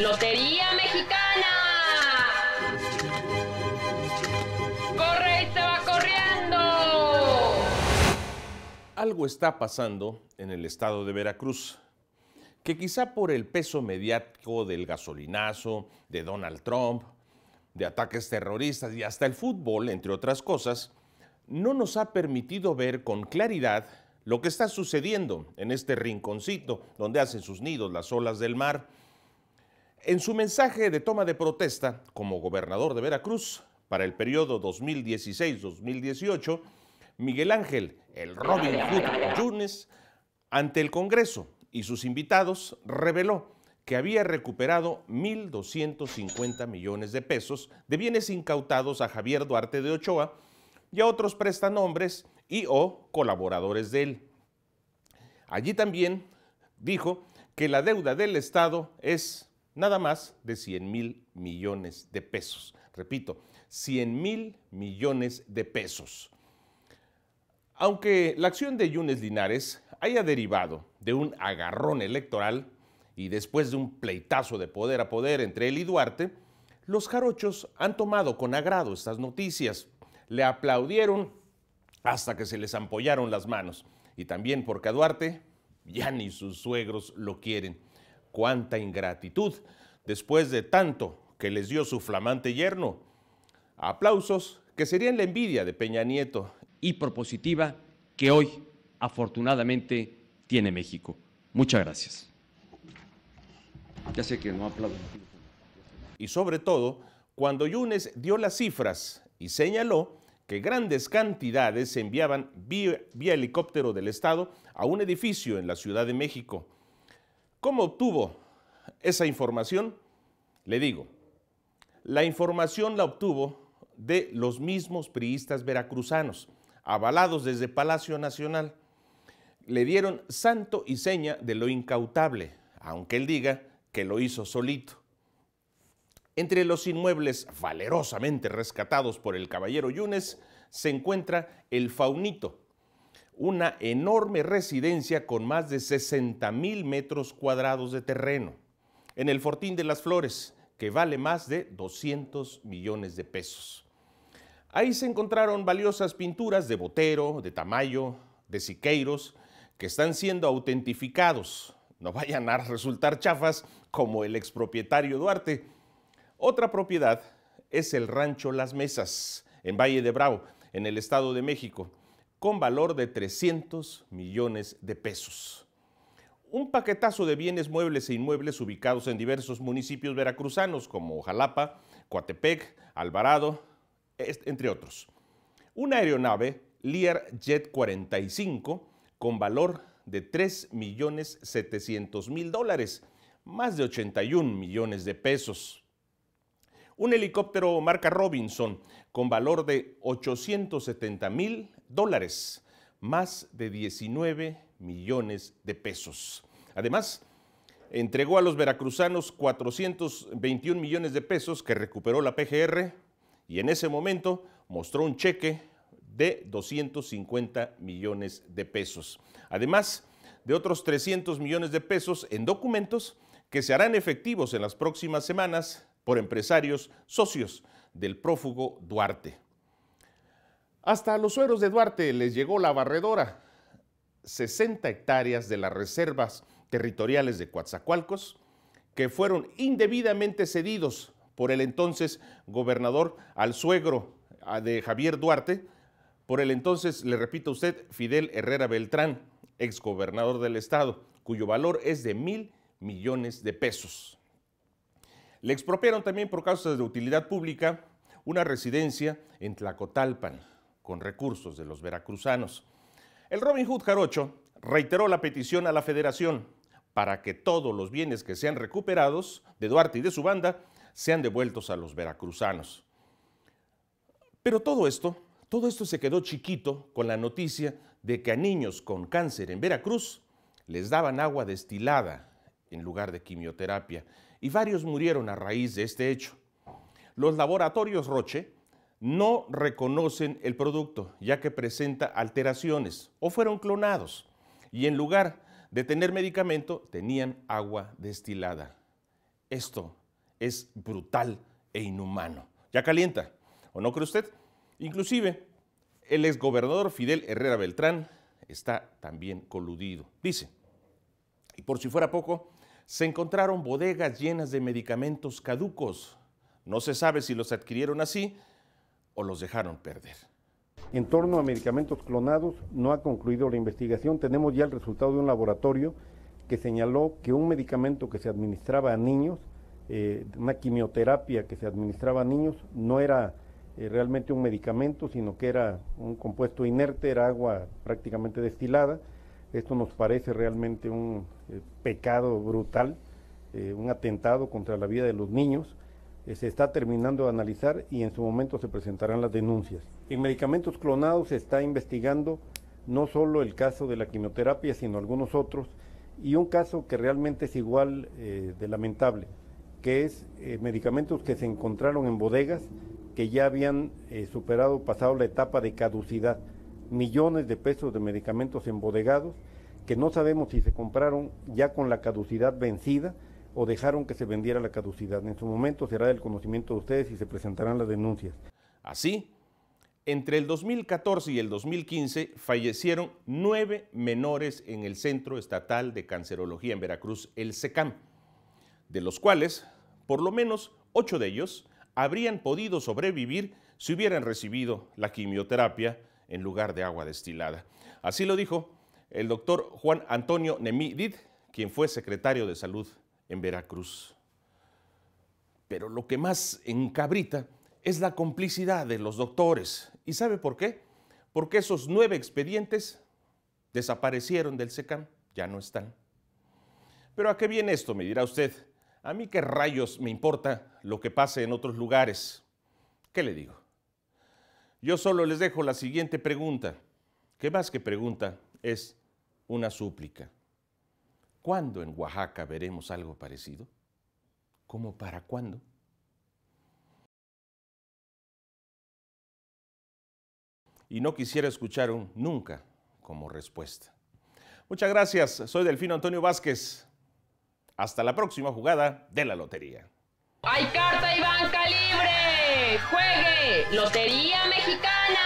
Lotería Mexicana. ¡Corre y se va corriendo! Algo está pasando en el estado de Veracruz, que quizá por el peso mediático del gasolinazo, de Donald Trump, de ataques terroristas y hasta el fútbol, entre otras cosas, no nos ha permitido ver con claridad lo que está sucediendo en este rinconcito donde hacen sus nidos las olas del mar. En su mensaje de toma de protesta como gobernador de Veracruz para el periodo 2016-2018, Miguel Ángel, el Robin Hood Yunes, ante el Congreso y sus invitados, reveló que había recuperado 1.250 millones de pesos de bienes incautados a Javier Duarte de Ochoa y a otros prestanombres y o colaboradores de él. Allí también dijo que la deuda del Estado es nada más de 100 mil millones de pesos. Repito, 100 mil millones de pesos. Aunque la acción de Yunes Linares haya derivado de un agarrón electoral y después de un pleitazo de poder a poder entre él y Duarte, los jarochos han tomado con agrado estas noticias. Le aplaudieron hasta que se les ampollaron las manos. Y también porque a Duarte ya ni sus suegros lo quieren. Cuánta ingratitud después de tanto que les dio su flamante yerno. Aplausos que serían la envidia de Peña Nieto. y propositiva que hoy, afortunadamente, tiene México. Muchas gracias. Ya sé que no aplaudo. Y sobre todo, cuando Yunes dio las cifras y señaló que grandes cantidades se enviaban vía, vía helicóptero del Estado a un edificio en la Ciudad de México. ¿Cómo obtuvo esa información? Le digo, la información la obtuvo de los mismos priistas veracruzanos, avalados desde Palacio Nacional. Le dieron santo y seña de lo incautable, aunque él diga que lo hizo solito. Entre los inmuebles valerosamente rescatados por el caballero Yunes se encuentra el Faunito, una enorme residencia con más de 60 mil metros cuadrados de terreno, en el Fortín de las Flores, que vale más de 200 millones de pesos. Ahí se encontraron valiosas pinturas de Botero, de Tamayo, de Siqueiros, que están siendo autentificados. No vayan a resultar chafas como el expropietario Duarte. Otra propiedad es el rancho Las Mesas, en Valle de Bravo, en el Estado de México, con valor de 300 millones de pesos. Un paquetazo de bienes muebles e inmuebles ubicados en diversos municipios veracruzanos como Jalapa, Coatepec, Alvarado, entre otros. Una aeronave Lear Jet 45 con valor de 3 millones 700 mil dólares, más de 81 millones de pesos. Un helicóptero marca Robinson con valor de 870 mil dólares, más de 19 millones de pesos. Además, entregó a los veracruzanos 421 millones de pesos que recuperó la PGR y en ese momento mostró un cheque de 250 millones de pesos. Además de otros 300 millones de pesos en documentos que se harán efectivos en las próximas semanas por empresarios socios del prófugo Duarte. Hasta a los sueros de Duarte les llegó la barredora. 60 hectáreas de las reservas territoriales de Coatzacoalcos que fueron indebidamente cedidos por el entonces gobernador al suegro de Javier Duarte, por el entonces, le repito a usted, Fidel Herrera Beltrán, exgobernador del estado, cuyo valor es de mil millones de pesos. Le expropiaron también por causas de utilidad pública una residencia en Tlacotalpan, con recursos de los veracruzanos. El Robin Hood Jarocho reiteró la petición a la federación para que todos los bienes que sean recuperados de Duarte y de su banda sean devueltos a los veracruzanos. Pero todo esto, todo esto se quedó chiquito con la noticia de que a niños con cáncer en Veracruz les daban agua destilada en lugar de quimioterapia y varios murieron a raíz de este hecho. Los laboratorios Roche no reconocen el producto ya que presenta alteraciones o fueron clonados y en lugar de tener medicamento tenían agua destilada. Esto es brutal e inhumano. Ya calienta, ¿o no cree usted? Inclusive, el exgobernador Fidel Herrera Beltrán está también coludido. Dice, y por si fuera poco, se encontraron bodegas llenas de medicamentos caducos. No se sabe si los adquirieron así o los dejaron perder. En torno a medicamentos clonados, no ha concluido la investigación. Tenemos ya el resultado de un laboratorio que señaló que un medicamento que se administraba a niños, eh, una quimioterapia que se administraba a niños, no era eh, realmente un medicamento, sino que era un compuesto inerte, era agua prácticamente destilada. Esto nos parece realmente un eh, pecado brutal, un atentado contra la vida de los niños. Se está terminando de analizar y en su momento se presentarán las denuncias. En medicamentos clonados se está investigando no solo el caso de la quimioterapia, sino algunos otros y un caso que realmente es igual eh, de lamentable, que es eh, medicamentos que se encontraron en bodegas que ya habían eh, superado, pasado la etapa de caducidad, millones de pesos de medicamentos embodegados que no sabemos si se compraron ya con la caducidad vencida o dejaron que se vendiera la caducidad. En su momento será del conocimiento de ustedes y se presentarán las denuncias. Así, entre el 2014 y el 2015 fallecieron nueve menores en el Centro Estatal de Cancerología en Veracruz, el SECAM, de los cuales por lo menos ocho de ellos habrían podido sobrevivir si hubieran recibido la quimioterapia en lugar de agua destilada. Así lo dijo el doctor Juan Antonio Nemidid, quien fue secretario de Salud en Veracruz. Pero lo que más encabrita es la complicidad de los doctores. ¿Y sabe por qué? Porque esos nueve expedientes desaparecieron del SECAM, ya no están. Pero ¿a qué viene esto? Me dirá usted. A mí qué rayos me importa lo que pase en otros lugares. ¿Qué le digo? Yo solo les dejo la siguiente pregunta, que más que pregunta es una súplica. ¿Cuándo en Oaxaca veremos algo parecido? ¿Cómo para cuándo? y no quisiera escuchar un nunca como respuesta. Muchas gracias, soy Delfino Antonio Vázquez. Hasta la próxima jugada de la lotería. ¡Hay carta y banca libre! ¡Juegue! ¡Lotería Mexicana!